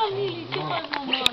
Ciao Lili, che fai mamma?